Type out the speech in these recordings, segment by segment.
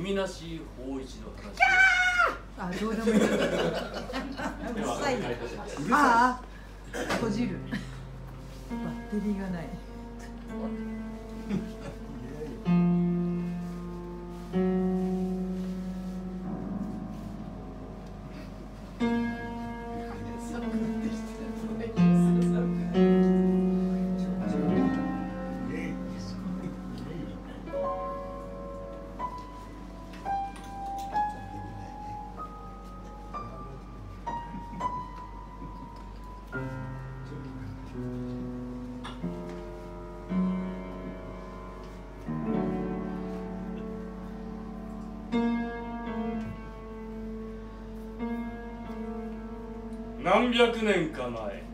意味なし法一の話あどうでもいい。うるさいああ閉じる。バッテリーがない 何百年か前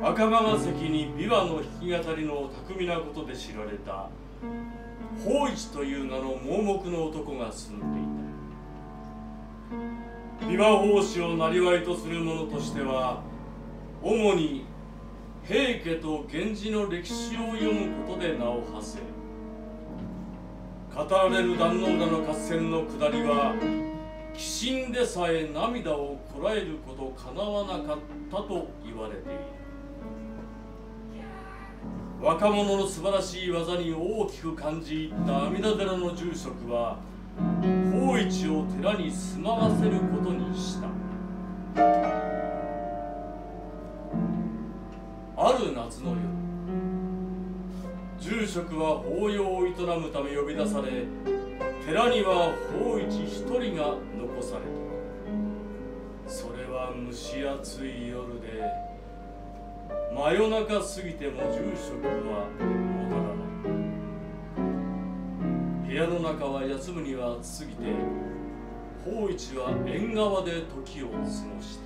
赤間関に琵琶の弾き語りの巧みなことで知られた法一という名の盲目の男が住んでいた。琵琶法師を生りとする者としては主に平家と源氏の歴史を読むことで名を馳せ語られる壇ノ浦の合戦の下りは鬼神でさえ涙をこらえることかなわなかったと言われている。若者の素晴らしい技に大きく感じ入った阿弥陀寺の住職は法一を寺に住まわせることにした。ある夏の夜住職は法要を営むため呼び出され寺には法一一人がされた。それは蒸し暑い夜で真夜中過ぎても住職は戻らない。部屋の中は休むには暑すぎて法一は縁側で時を過ごし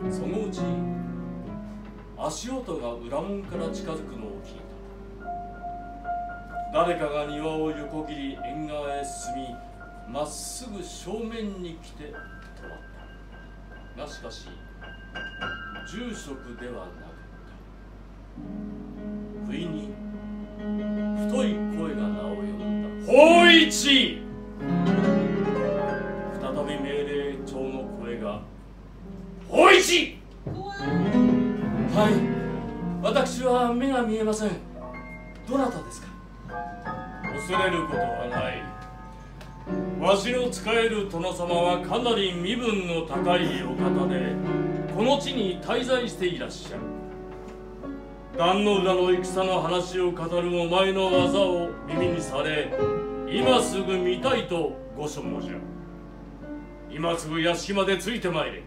た。そのうち足音が裏門から近づくのを聞いた。誰かが庭を横切り縁側へ進みまっすぐ正面に来て止まったがしかし住職ではなかった。不意に太い声が名を呼んだ。法一再び命令長の声が法一はい。私は目が見えません。どなたですか？恐れることはないわしの使える殿様はかなり身分の高いお方でこの地に滞在していらっしゃる。壇の浦の戦の話を語るお前の技を耳にされ今すぐ見たいとご所望じゃ。今すぐ屋敷までついてまいれ。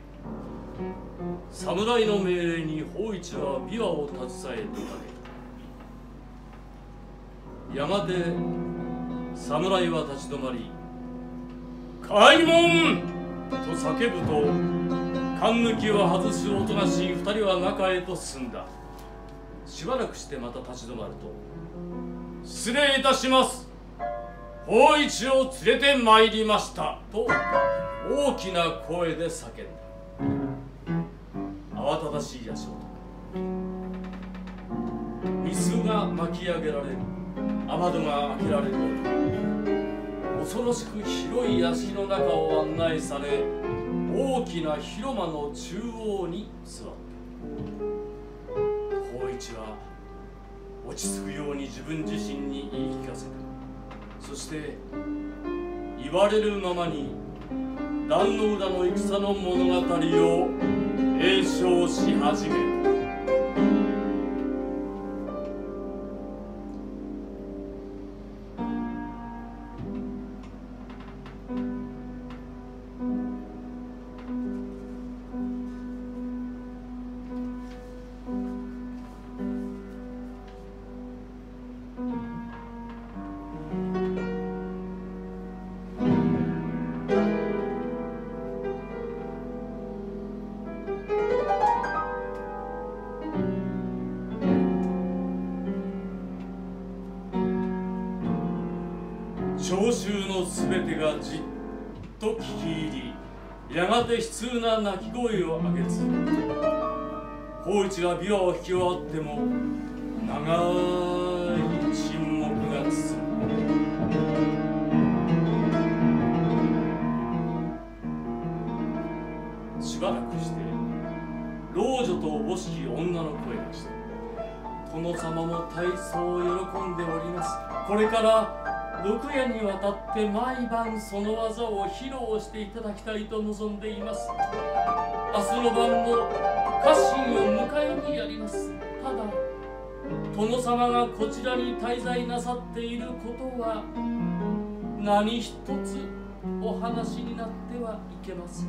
侍の命令に法一は琵琶を携えてかけやがて侍は立ち止まり「開門!」と叫ぶと勘抜きを外すおとなしい二人は中へと進んだ。しばらくしてまた立ち止まると「失礼いたします。法一を連れてまいりました」と大きな声で叫んだ。慌ただしい足音。水が巻き上げられる。雨戸が開けられる。恐ろしく広い屋敷の中を案内され大きな広間の中央に座った。法一は落ち着くように自分自身に言い聞かせた。そして言われるままに壇の浦の戦の物語を詠唱し始めた。がじっと聞き入りやがて悲痛な鳴き声を上げつ光一が琵琶を弾き終わっても長い沈黙が続く。しばらくして老女とおぼしき女の声がした。殿様も大層喜んでおります。これから6夜にわたって毎晩その技を披露していただきたいと望んでいます。明日の晩も家臣を迎えにやります。ただ殿様がこちらに滞在なさっていることは何一つお話になってはいけません。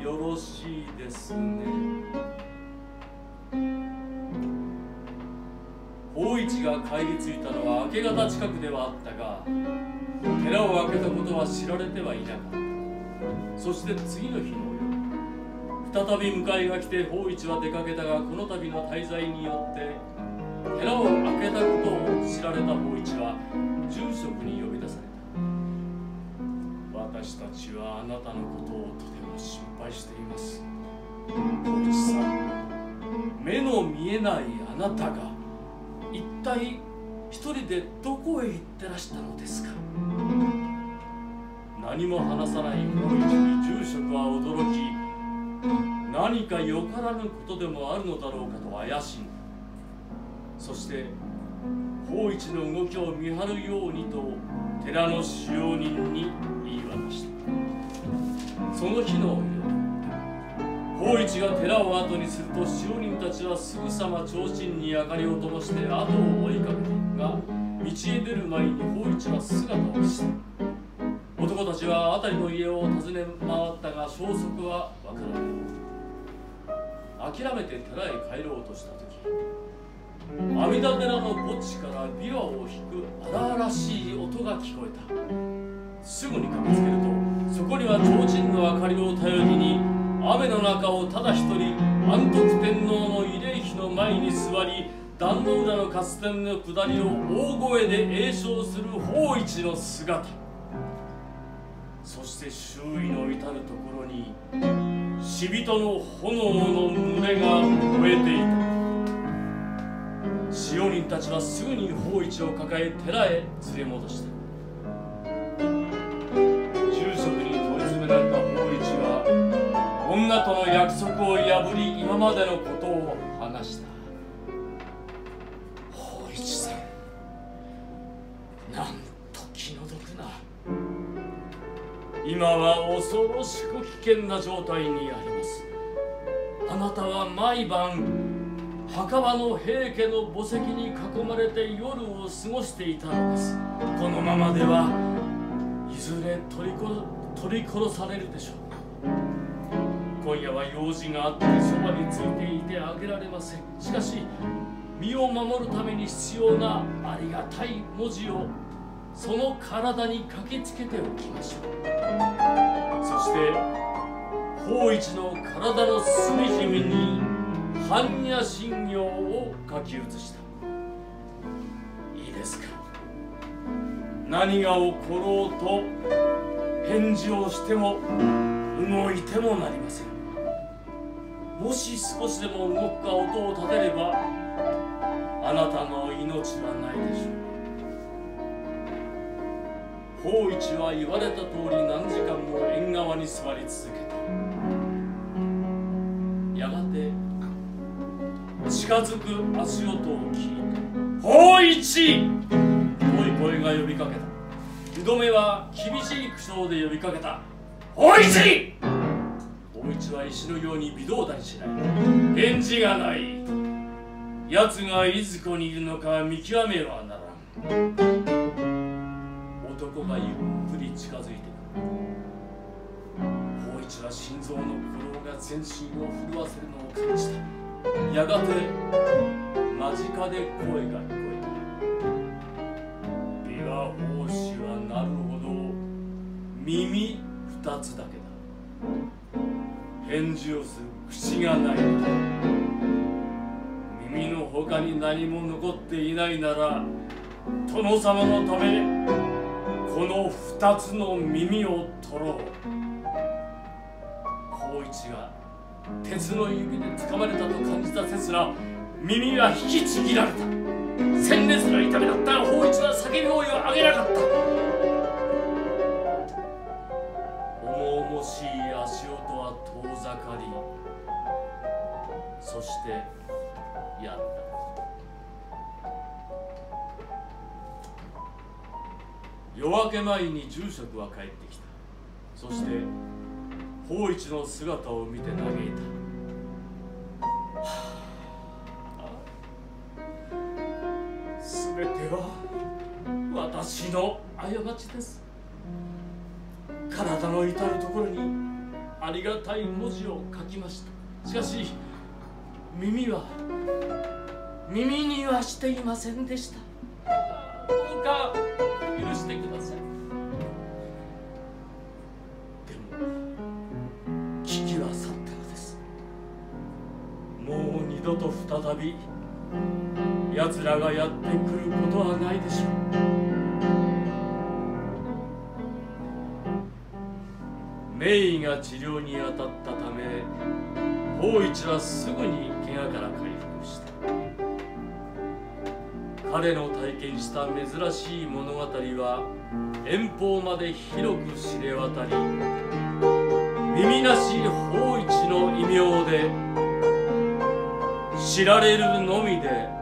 よろしいですね。法一が帰り着いたのは明け方近くではあったが寺を開けたことは知られてはいなかった。そして次の日の夜再び迎えが来て法一は出かけたがこの度の滞在によって寺を開けたことを知られた法一は住職に呼び出された。私たちはあなたのことをとても心配しています。法一さん目の見えないあなたが一体一人でどこへ行ってらしたのですか？何も話さない法一に住職は驚き何かよからぬことでもあるのだろうかと怪しんそして法一の動きを見張るようにと寺の使用人に言い渡した。その日の夜法一が寺を後にすると使用人たちはすぐさま提灯に明かりを灯して後を追いかけたが道へ出る前に法一は姿を消した。男たちは辺りの家を訪ね回ったが消息はわからない。諦めて寺へ帰ろうとした時阿弥陀寺の墓地から琵琶を弾く荒々しい音が聞こえた。すぐに駆けつけるとそこには提灯の明かりを頼りに雨の中をただ一人安徳天皇の慰霊碑の前に座り壇の浦の合戦の下りを大声で栄唱する法一の姿。そして周囲の至る所に死人の炎の群れが燃えていた。使用人たちはすぐに法一を抱え寺へ連れ戻した。女との約束を破り今までのことを話した。法一さんなんと気の毒な。今は恐ろしく危険な状態にあります。あなたは毎晩墓場の平家の墓石に囲まれて夜を過ごしていたのです。このままではいずれ取り取り殺されるでしょう。今夜は用事があってそばについていてあげられません。しかし身を守るために必要なありがたい文字をその体に書きつけておきましょう。そして法一の体の隅々に般若心経を書き写した。いいですか。何が起ころうと返事をしても動いてもなりません。もし少しでも動くか音を立てればあなたの命はないでしょう法一は言われた通り何時間も縁側に座り続けたやがて近づく足音を聞いて「法一!」とい声が呼びかけた二度目は厳しい口調で呼びかけた「法一!」法一は石のように微動だにしない。返事がない。奴がいずこにいるのか見極めはならん。男がゆっくり近づいてくる。法一は心臓の鼓動が全身を震わせるのを感じた。やがて間近で声が聞こえた琵琶法師はなるほど。耳二つだけだ。返事をする口がない耳の他に何も残っていないなら殿様のためこの二つの耳を取ろう。光一が鉄の指で掴まれたと感じた刹那耳は引きちぎられた鮮烈な痛みだったが法一は叫び声を上げなかった遠ざかり。そしてやった。夜明け前に住職は帰ってきた。そして法一の姿を見て嘆いた、すべては私の過ちです。体の至る所にありがたい文字を書きました。しかし耳は耳にはしていませんでした。どうか許してください。でも危機は去ったのです。もう二度と再び奴らがやってくることはないでしょう。メイが治療に当たったため法一はすぐに怪我から回復した。彼の体験した珍しい物語は遠方まで広く知れ渡り耳なし法一の異名で知られるのみで